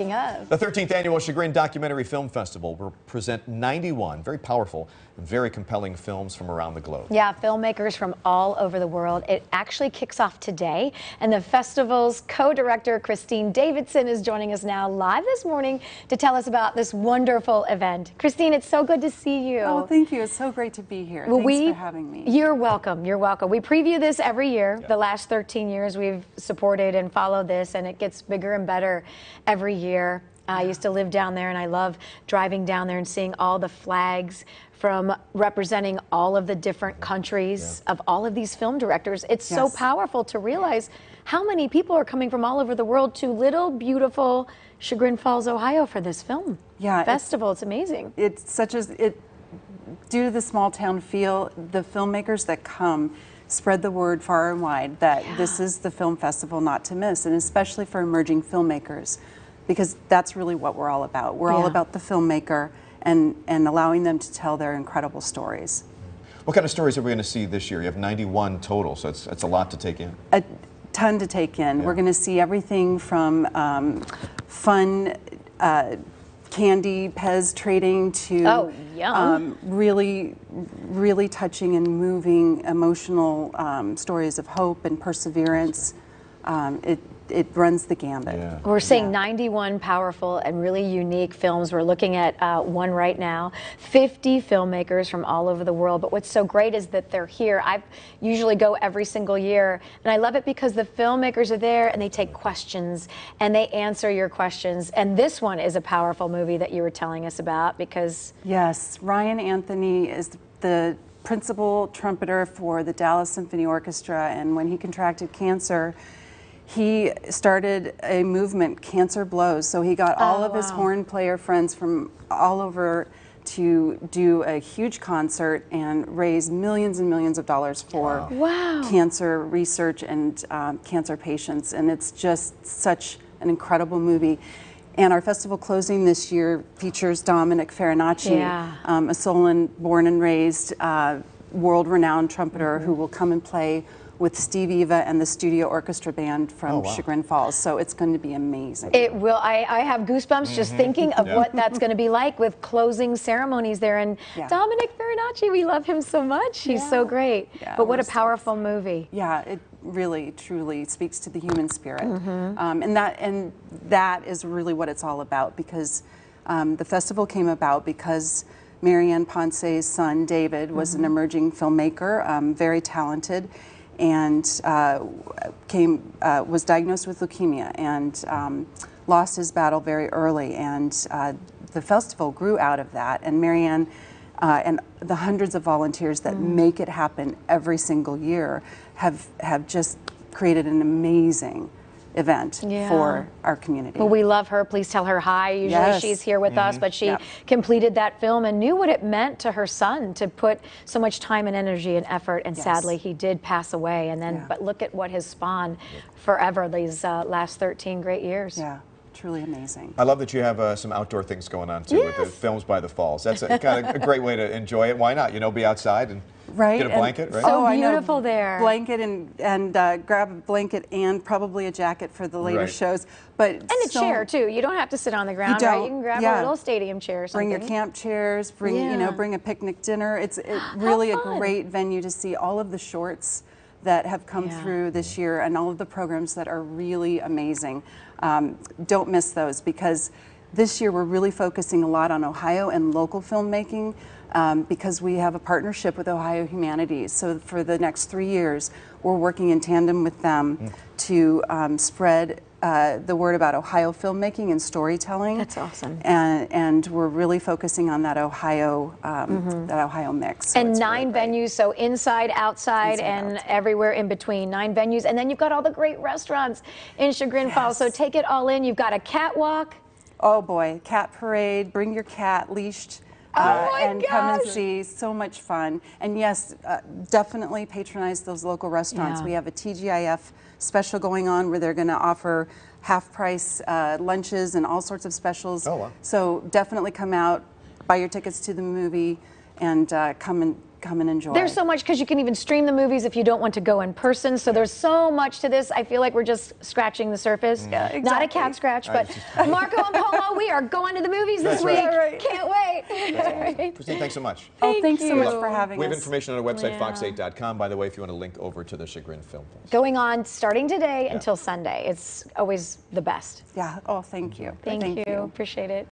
Of. The 13th annual Chagrin Documentary Film Festival will present 91 very powerful and very compelling films from around the globe. Yeah, filmmakers from all over the world. It actually kicks off today, and the festival's co-director Christine Davidson is joining us now live this morning to tell us about this wonderful event. Christine, it's so good to see you. Oh, thank you. It's so great to be here. Well, Thanks we, for having me. You're welcome. You're welcome. We preview this every year. Yeah. The last 13 years we've supported and followed this, and it gets bigger and better every year year. I used to live down there and I love driving down there and seeing all the flags from representing all of the different countries yeah. of all of these film directors. It's yes. so powerful to realize how many people are coming from all over the world to little beautiful Chagrin Falls, Ohio for this film yeah, festival. It's, it's amazing. It's such as it due to the small town feel, the filmmakers that come spread the word far and wide that yeah. this is the film festival not to miss, and especially for emerging filmmakers because that's really what we're all about. We're yeah. all about the filmmaker and, and allowing them to tell their incredible stories. What kind of stories are we going to see this year? You have 91 total, so it's, it's a lot to take in. A ton to take in. Yeah. We're going to see everything from um, fun uh, candy Pez trading to oh, um, really, really touching and moving emotional um, stories of hope and perseverance. Um, it, it runs the gambit. Yeah. We're seeing yeah. 91 powerful and really unique films. We're looking at uh, one right now. 50 filmmakers from all over the world. But what's so great is that they're here. I usually go every single year, and I love it because the filmmakers are there and they take questions and they answer your questions. And this one is a powerful movie that you were telling us about because yes, Ryan Anthony is the principal trumpeter for the Dallas Symphony Orchestra, and when he contracted cancer he started a movement, Cancer Blows. So he got all oh, of wow. his horn player friends from all over to do a huge concert and raise millions and millions of dollars for wow. cancer research and um, cancer patients. And it's just such an incredible movie. And our festival closing this year features Dominick Farinacci, yeah. um, a Solon born and raised uh, world renowned trumpeter mm -hmm. who will come and play with Steve Eva and the studio orchestra band from oh, wow. Chagrin Falls. So it's going to be amazing. It will. I, I have goosebumps mm -hmm. just mm-hmm. thinking of yeah. what that's going to be like with closing ceremonies there. And yeah. Dominick Farinacci, we love him so much. He's yeah. so great. but what a powerful so movie. Yeah, it really, truly speaks to the human spirit. Mm -hmm. um, and that and that is really what it's all about because um, the festival came about because Mary Ann Ponce's son, David, was mm -hmm. an mm-hmm. emerging filmmaker, um, very talented and uh, came uh, was diagnosed with leukemia and um, lost his battle very early. And uh, the festival grew out of that. And Mary Ann uh, and the hundreds of volunteers that mm. make it happen every single year have have just created an amazing event yeah. for our community. Well, we love her. Please tell her hi. Usually yes. she's here with mm -hmm. us, but she yep. completed that film and knew what it meant to her son to put so much time and energy and effort. And yes. sadly, he did pass away. And then, yeah. but look at what has spawned forever these uh, last 13 great years. Yeah truly amazing. I love that you have uh, some outdoor things going on too yes. with the films by the falls. That's a, kind of a great way to enjoy it. Why not? You know, be outside and right? get a blanket, and right? So oh, beautiful there. Blanket and and uh, grab a blanket and probably a jacket for the later right. shows. But and a so, chair too. You don't have to sit on the ground, you right? You can grab yeah. a little stadium chair. Bring your camp chairs. Bring yeah. you know, bring a picnic dinner. It's it really a great venue to see all of the shorts that have come yeah. through this year and all of the programs that are really amazing. Um, don't miss those because this year we're really focusing a lot on Ohio and local filmmaking um, because we have a partnership with Ohio Humanities. So for the next three years, we're working in tandem with them mm. to um, spread uh, the word about Ohio filmmaking and storytelling. That's awesome. And, and we're really focusing on that Ohio um, mm -hmm. that Ohio mix. So and nine really venues, so inside, outside, inside, and outside. everywhere in between. Nine venues, and then you've got all the great restaurants in Chagrin yes. Falls. So take it all in. You've got a catwalk. Oh boy, cat parade. Bring your cat leashed. Oh uh, and gosh. come and see. So much fun. And yes, uh, definitely patronize those local restaurants. Yeah. We have a TGIF special going on where they're going to offer half price uh, lunches and all sorts of specials. Oh, wow. So definitely come out, buy your tickets to the movie, and uh, come and come and enjoy. There's so much because you can even stream the movies if you don't want to go in person. So there's so much to this. I feel like we're just scratching the surface. Mm. Yeah, Not a cat scratch, but Marco and Polo, we are going to the movies this That's week. right. Can't wait. Christine, thanks so much. oh, thanks so much you. for having We have us. information on our website, Yeah. fox8.com, by the way, if you want to link over to the Chagrin Film Fest. Going on starting today until Sunday. It's always the best. Yeah. Oh, thank you. Thank, you. Appreciate it.